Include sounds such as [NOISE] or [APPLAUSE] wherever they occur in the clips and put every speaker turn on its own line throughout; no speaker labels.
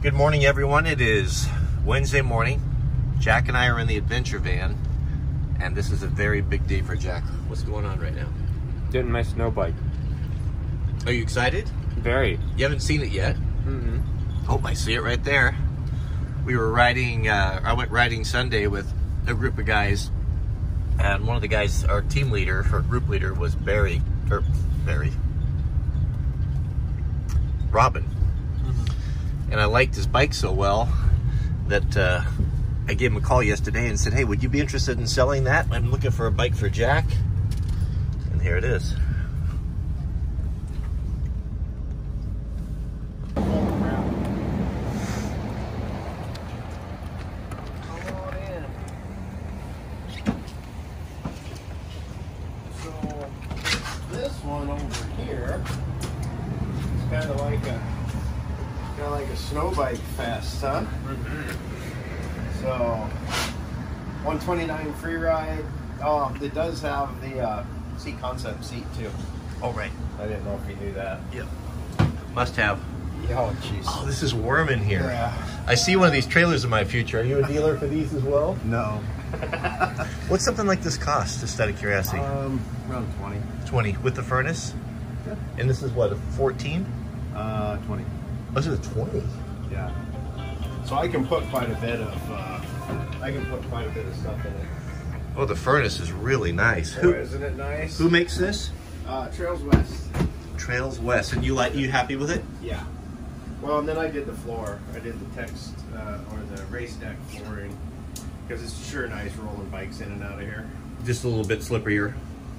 Good morning, everyone. It is Wednesday morning. Jack and I are in the adventure van, and this is a very big day for Jack. What's going on right now?
Getting my snow bike.
Are you excited?
Very.
You haven't seen it yet?
Mm-hmm.
Oh, I see it right there. We were riding, uh, I went riding Sunday with a group of guys, and one of the guys, our team leader, or group leader, was Barry, or Barry, Robin. And I liked his bike so well that uh, I gave him a call yesterday and said, hey, would you be interested in selling that? I'm looking for a bike for Jack. And here it is.
So this one over here is kind of like a kind of like a snow bike fest, huh? So 129 free ride. Oh, it does have the uh, seat concept seat too.
Oh, right.
I didn't know if you knew that.
Yep. Must have.
Oh, jeez.
Oh, this is warm in here.
Yeah.
I see one of these trailers in my future. Are you a dealer for these as well?
No. [LAUGHS]
What's something like this cost, just out of curiosity?
Um, around 20.
20 with the furnace?
Yeah.
And this is what, a 14?
Uh, 20.
This is 20.
Yeah. So I can put quite a bit of uh, I can put quite a bit of stuff in it.
Oh, the furnace is really nice.
Oh,
Who,
isn't it nice?
who makes this?
Uh, Trails West.
Trails West. And you like you happy with it?
Yeah. Well, and then I did the floor. I did the text uh, or the race deck flooring because it's sure nice rolling bikes in and out of here.
Just a little bit slipperier.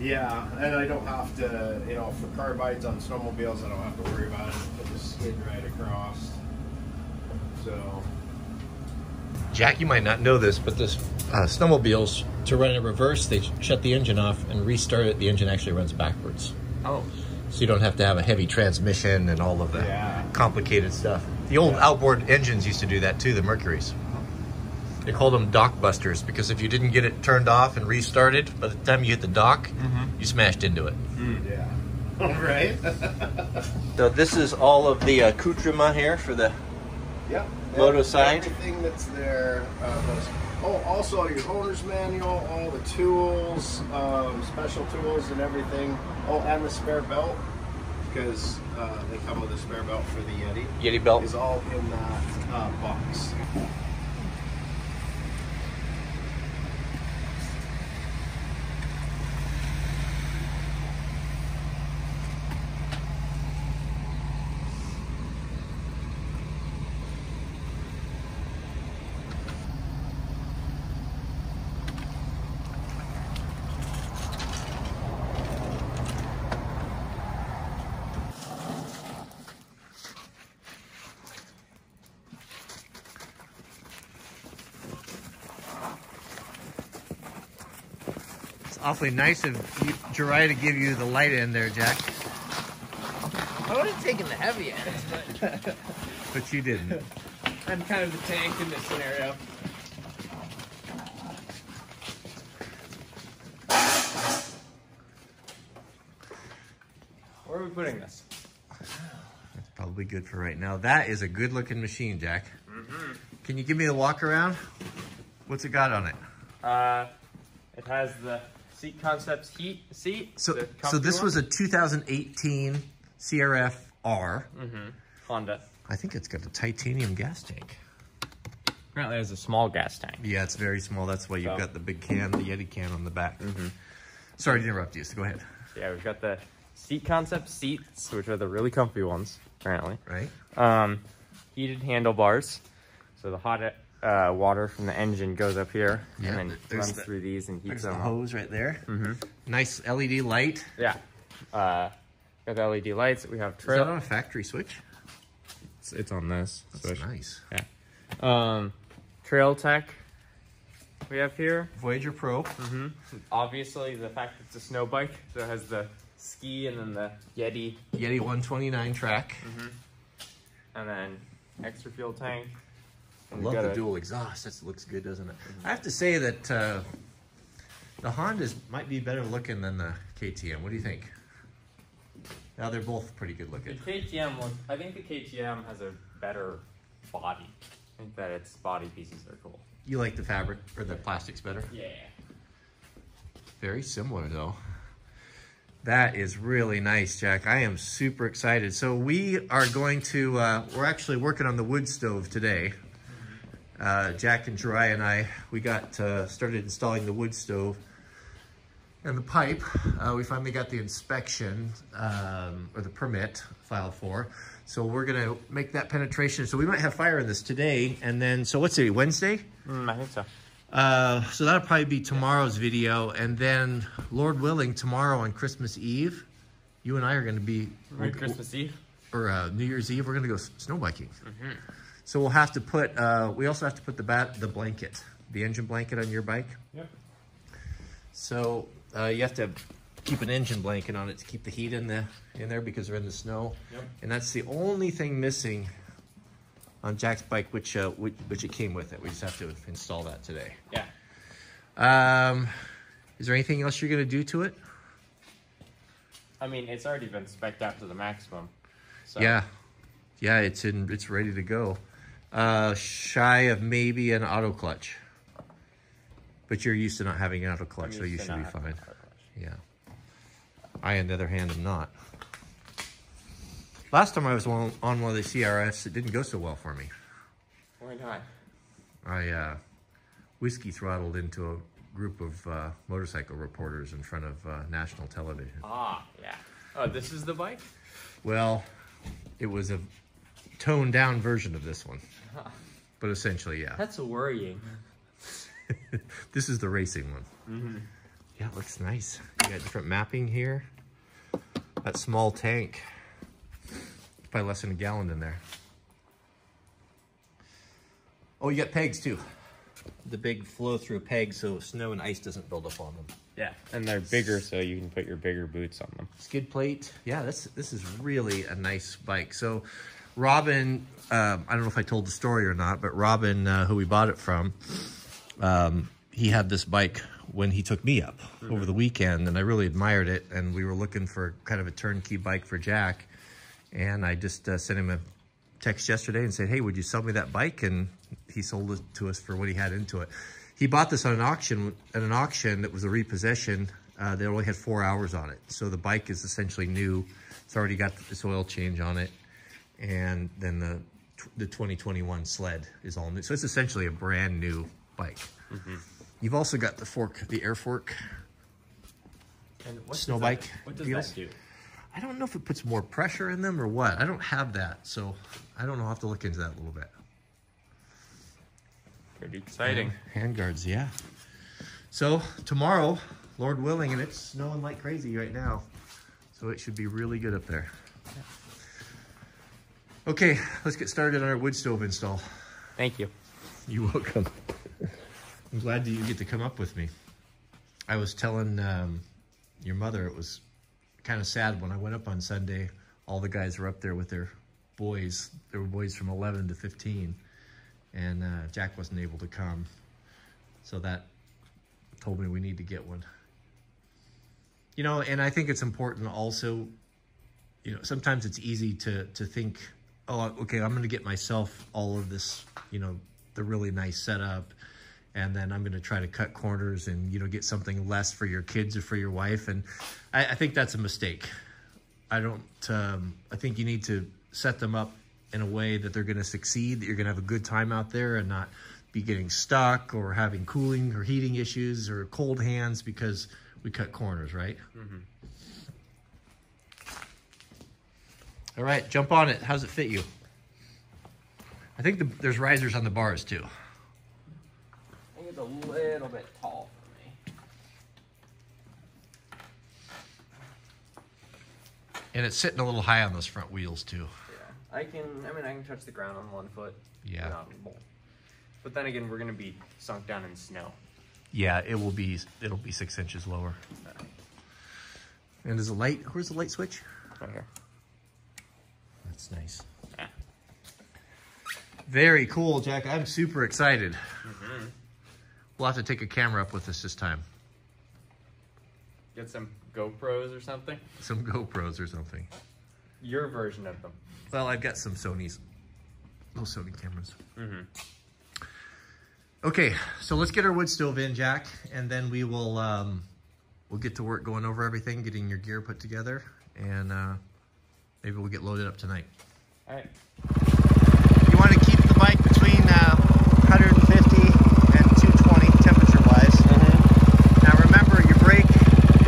Yeah, and I don't have to, you know, for carbides on snowmobiles, I don't have to worry about it. It'll just skid right across. So,
Jack, you might not know this, but this uh, snowmobiles, to run in reverse, they shut the engine off and restart it. The engine actually runs backwards.
Oh.
So you don't have to have a heavy transmission and all of the
Yeah.
complicated stuff. The old
Yeah.
outboard engines used to do that too, the Mercuries. They called them dock busters because if you didn't get it turned off and restarted, by the time you hit the dock, you smashed into it.
yeah. [LAUGHS] All right. [LAUGHS]
So this is all of the accoutrement here for the
yeah,
Moto side?
Everything that's there. Uh, those- oh, also your owner's manual, all the tools, um, special tools, and everything. Oh, and the spare belt because uh, they come with a spare belt for the Yeti.
Yeti belt.
Is all in that uh, box.
Awfully nice of you, Jariah to give you the light end there, Jack,
I would have taken the heavy end, but [LAUGHS]
but you didn't.
I'm kind of the tank in this scenario. Where are we putting this?
That's probably good for right now. That is a good looking machine, Jack. Can you give me the walk around? What's it got on it?
Uh, it has the seat concepts heat seat.
So, so this was a 2018 CRF R.
Honda.
I think it's got a titanium gas tank.
Apparently, it has a small gas tank.
Yeah, it's very small. That's why you've
So-
got the big can, the Yeti can on the back. Sorry to interrupt you. So go ahead.
Yeah, we've got the seat concept seats, which are the really comfy ones, apparently.
Right?
Um, heated handlebars. So the hot uh, water from the engine goes up here
Yeah,
and then runs
the-
through these and heats
the
them up.
hose right there. Nice LED light.
Yeah. Uh, got the LED lights. We have
Is that
trail.
on a factory switch?
It's, it's on this.
That's
switch.
nice.
Um, Trail Tech. We have here.
Voyager Pro.
Obviously, the fact that it's a snow bike, so it has the ski and then the Yeti,
Yeti 129 track.
and then extra fuel tank.
I love
we've
the
a-
dual exhaust. That looks good, doesn't it? I have to say that uh, the Hondas might be better looking than the KTM. What do you think? Now they're both pretty good looking. The.
KTM look. I think the KTM has a better body. I think that its body pieces are cool.
You like the fabric or the plastics better?
Yeah.
Very similar though. That is really nice, Jack. I am super excited. So we are going to, uh, we're actually working on the wood stove today. Uh, Jack and Jariah and I, we got uh, started installing the wood stove and the pipe. Uh, we finally got the inspection um, or the permit filed for. So we're gonna make that penetration. So we might have fire in this today. And then, so what's it, Wednesday?
Mm, I think so.
Uh, so that'll probably be tomorrow's video, and then Lord willing, tomorrow on Christmas Eve, you and I are going to be,
Merry Christmas Eve.
or uh, New Year's Eve, we're going to go snow biking. So we'll have to put. Uh, we also have to put the bat, the blanket, the engine blanket on your bike.
Yep.
So uh, you have to keep an engine blanket on it to keep the heat in the in there because we're in the snow.
Yep.
And that's the only thing missing on Jack's bike, which uh, which, which it came with it. We just have to install that today.
Yeah.
Um, is there anything else you're gonna do to it?
I mean, it's already been spec'd out to the maximum. So
Yeah, yeah, it's in, it's ready to go. Uh, shy of maybe an auto clutch, but you're used to not having an auto clutch, so you should be fine.
a car crash.
Yeah. I, on the other hand, am not. Last time I was on, on one of the CRFs, it didn't go so well for me.
Why not?
I uh, whiskey throttled into a group of uh, motorcycle reporters in front of uh, national television.
Ah, yeah. Oh, this is the bike?
Well, it was a toned down version of this one. [LAUGHS] But essentially, yeah.
That's a worrying. [LAUGHS]
this is the racing one. Mm-hmm. Yeah, it looks nice. You got different mapping here. That small tank. Probably less than a gallon in there. Oh, you got pegs too. The big flow through pegs so snow and ice doesn't build up on them.
Yeah. And they're bigger, so you can put your bigger boots on them.
skid plate. Yeah, this this is really a nice bike. So, Robin, um, I don't know if I told the story or not, but Robin, uh, who we bought it from, um, he had this bike when he took me up over the weekend, and I really admired it. And we were looking for kind of a turnkey bike for Jack, and I just uh, sent him a text yesterday and said, "Hey, would you sell me that bike?" And he sold it to us for what he had into it. He bought this on an auction at an auction that was a repossession. Uh, they only had four hours on it, so the bike is essentially new. It's already got this oil change on it, and then the the 2021 sled is all new. So it's essentially a brand new bike. Mm-hmm. You've also got the fork, the air fork.
And what
Snow
does
bike
That, what does
deals?
that do?
I don't know if it puts more pressure in them or what. I don't have that, so I don't know. I'll have to look into that a little bit.
Pretty exciting.
Hand guards, yeah. So tomorrow, Lord willing, and it's snowing like crazy right now. So it should be really good up there. Okay, let's get started on our wood stove install.
Thank you.
You're welcome. I'm glad that you get to come up with me. I was telling um, your mother it was kind of sad when I went up on Sunday. All the guys were up there with their boys. There were boys from 11 to 15, and uh, Jack wasn't able to come. So that told me we need to get one. You know, and I think it's important also. You know, sometimes it's easy to to think, oh, okay, I'm going to get myself all of this. You know, the really nice setup and then I'm going to try to cut corners and you know get something less for your kids or for your wife, and I, I think that's a mistake. I don't. Um, I think you need to set them up in a way that they're going to succeed, that you're going to have a good time out there, and not be getting stuck or having cooling or heating issues or cold hands because we cut corners, right? All right, jump on it. How's it fit you? I think the, there's risers on the bars too.
I think it's a little bit tall for me.
And it's sitting a little high on those front wheels too.
Yeah. I can, I mean, I can touch the ground on one foot.
Yeah.
But then again, we're going to be sunk down in snow.
Yeah, it will be. It'll be six inches lower. And is the light? Where's the light switch?
Right here.
That's nice. Very cool, Jack. I'm super excited. We'll have to take a camera up with us this time.
Get some GoPros or something.
Some GoPros or something.
Your version of them.
Well, I've got some Sony's. Those Sony cameras.
Mhm.
Okay, so let's get our wood stove in, Jack, and then we will um, we'll get to work going over everything, getting your gear put together, and uh, maybe we'll get loaded up tonight.
All right.
You want to keep the bike between uh, 150 and 220 temperature wise. Now remember, your brake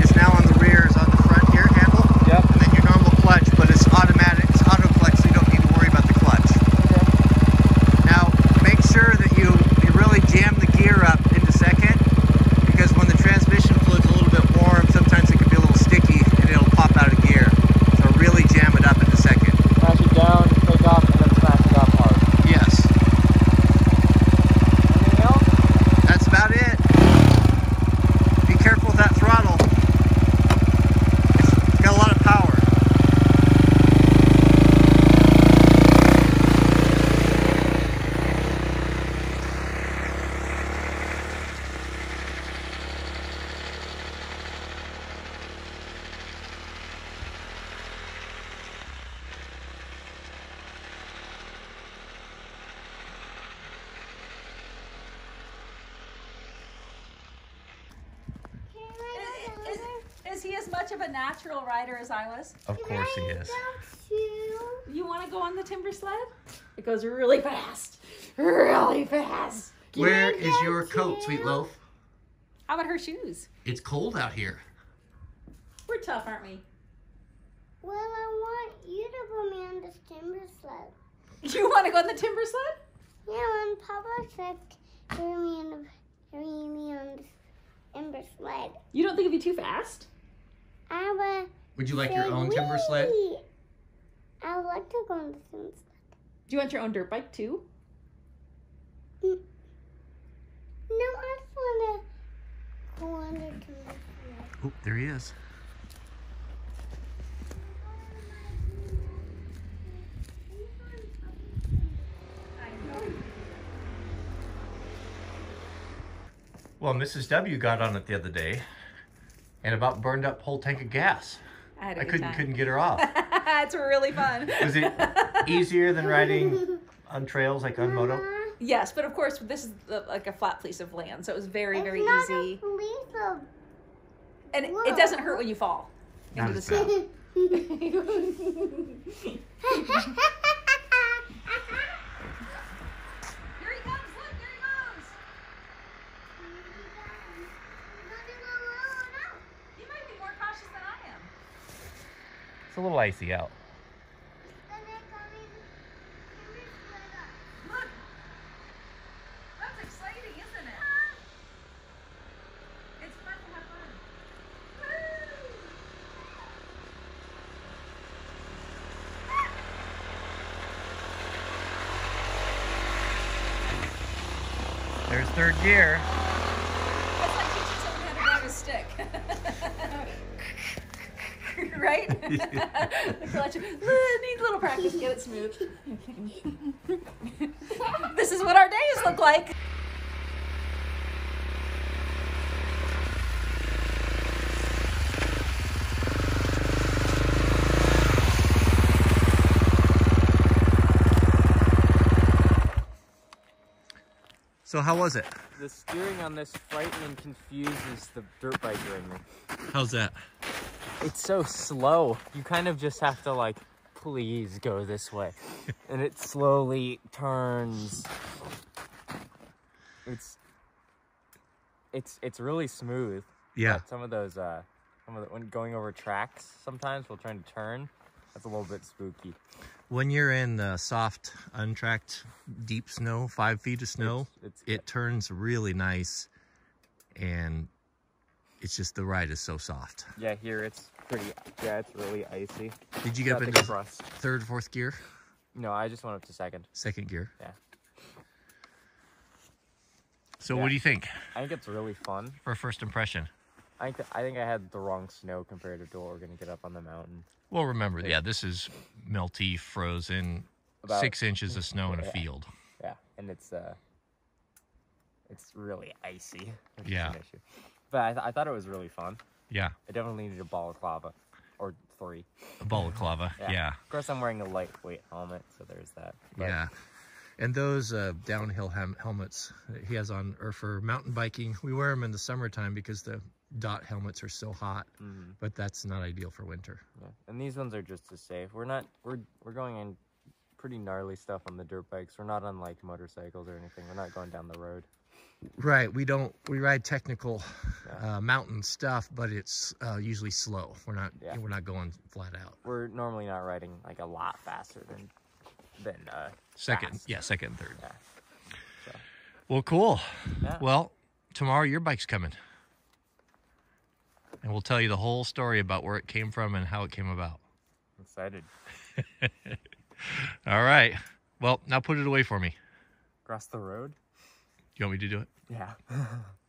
is now on the rear, is on the front here handle,
Yep.
and then your normal clutch, but it's automatic, it's auto clutch, so you don't need to worry about the clutch. Now make sure that you, you really jam the gear up into second, because when the transmission fluid's a little bit warm, sometimes it can be a little sticky and it'll pop out of gear. So really jam it up into second.
Smash it down, take off, and then smash it off hard.
Yes.
Anything else?
That's about it. Be careful with that throttle. It's got a lot of power.
Is, is, is he as much of a natural rider as I was?
Of course he is.
You want to go on the timber sled? It goes really fast. Really fast.
Where is your coat, Sweet Loaf?
How about her shoes?
It's cold out here.
We're tough, aren't we?
Well, I want you to put me on this timber sled. [LAUGHS]
You want to go on the timber sled?
Yeah, when Papa said carry me on the carry me on this timber sled.
You don't think it'd be too fast?
I would
Would you like your own timber sled?
I would like to go on the timber sled.
Do you want your own dirt bike too? Mm.
No, I just want to go on the timber sled.
Oh, there he is. Well, Mrs. W got on it the other day and about burned up whole tank of gas.
I had a
I couldn't
time.
couldn't get her off. [LAUGHS]
it's really fun.
Was it [LAUGHS] easier than riding on trails like on moto?
Yes, but of course this is like a flat piece of land, so it was very,
It's
very
not
easy.
A police of
And it, it doesn't hurt when you fall
Not
into
as
the
bad.
snow. [LAUGHS] Here he comes! Look, here he goes! You might be more cautious than I am.
It's a little icy out. There's third gear.
That's like teaching someone how to drive a stick. Right? [LAUGHS] the clutch. [LAUGHS] Needs a little practice, get it smooth. [LAUGHS] this is what our days look like.
So how was it?
The steering on this frightening confuses the dirt biker in me.
How's that?
It's so slow. You kind of just have to like, please go this way, [LAUGHS] and it slowly turns. It's it's it's really smooth.
Yeah.
but some of those uh, some of the, when going over tracks, sometimes while trying to turn, that's a little bit spooky.
When you're in the soft, untracked, deep snow, five feet of snow,
It's, it's
it turns really nice, and it's just the ride is so soft.
yeah. Here it's pretty. Yeah, it's really icy.
Did you get up into
crust.
third, fourth gear,
No, I just went up to second.
second gear?
Yeah.
So
Yeah.
what do you think
I think it's really fun.
for a first impression?
I think I think I had the wrong snow compared to what we're gonna get up on the mountain.
Well, remember, yeah, this is melty, frozen,
About-
six inches of snow in a
Yeah.
field.
Yeah, and it's uh, it's really icy.
Yeah.
But I, th- I thought it was really fun.
Yeah,
I definitely needed a balaclava, or three.
a balaclava. Yeah,
Of course, I'm wearing a lightweight helmet, so there's that. But
yeah. And those uh, downhill hem- helmets that he has on are for mountain biking. We wear them in the summertime because the dot helmets are so hot,
Mhm.
but that's not ideal for winter.
Yeah. And these ones are just as safe. We're not we're we're going in pretty gnarly stuff on the dirt bikes. We're not on like motorcycles or anything. We're not going down the road.
Right. We don't. We ride technical
Yeah.
uh, mountain stuff, but it's uh, usually slow. We're not.
Yeah.
We're not going flat out.
We're normally not riding like a lot faster than than uh
Second.
fast.
Yeah. Second third.
Yeah. So,
Well, cool. Well, tomorrow your bike's coming, and we'll tell you the whole story about where it came from and how it came about.
I'm excited. [LAUGHS]
All right. Well, now put it away for me.
Across the road?
You want me to do it?
Yeah. [LAUGHS]